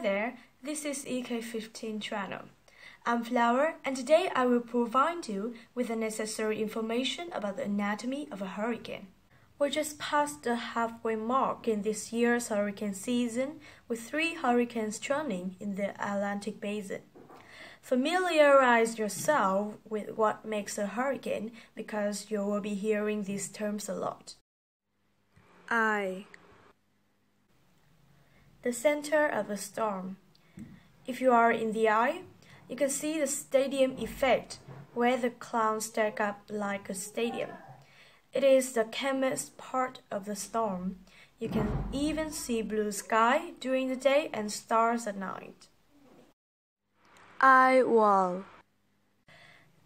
there, this is EK15 channel. I'm Flower and today I will provide you with the necessary information about the anatomy of a hurricane. We just passed the halfway mark in this year's hurricane season with three hurricanes training in the Atlantic basin. Familiarize yourself with what makes a hurricane because you will be hearing these terms a lot. Eye The center of a storm. If you are in the eye, you can see the stadium effect where the clouds stack up like a stadium. It is the calmest part of the storm. You can even see blue sky during the day and stars at night. Eye wall.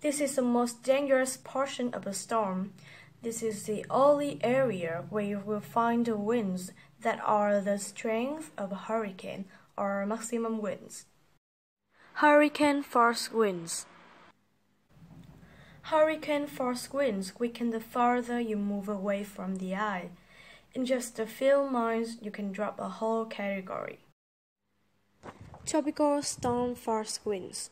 This is the most dangerous portion of a storm. This is the only area where you will find the winds that are the strength of a hurricane or maximum winds. Hurricane force winds. Hurricane force winds weaken the farther you move away from the eye. In just a few miles, you can drop a whole category. Tropical storm force winds.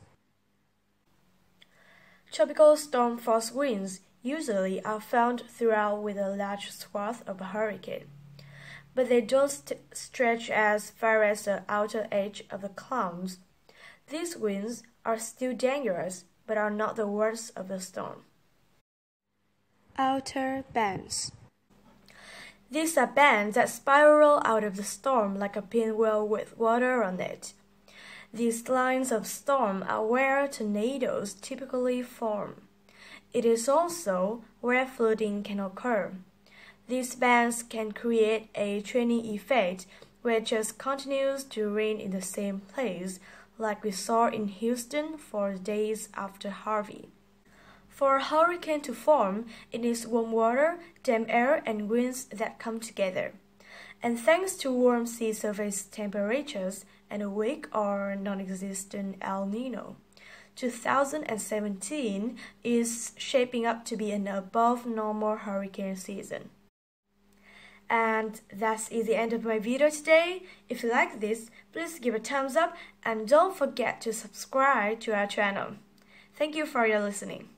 Tropical storm force winds usually are found throughout with a large swath of a hurricane, but they don't st stretch as far as the outer edge of the clouds. These winds are still dangerous, but are not the worst of the storm. Outer bands. These are bands that spiral out of the storm like a pinwheel with water on it. These lines of storm are where tornadoes typically form. It is also where flooding can occur. These bands can create a training effect where it just continues to rain in the same place, like we saw in Houston for days after Harvey. For a hurricane to form, it needs warm water, damp air, and winds that come together. And thanks to warm sea surface temperatures and a weak or non existent El Nino, 2017 is shaping up to be an above normal hurricane season. And that's the end of my video today. If you like this, please give a thumbs up and don't forget to subscribe to our channel. Thank you for your listening.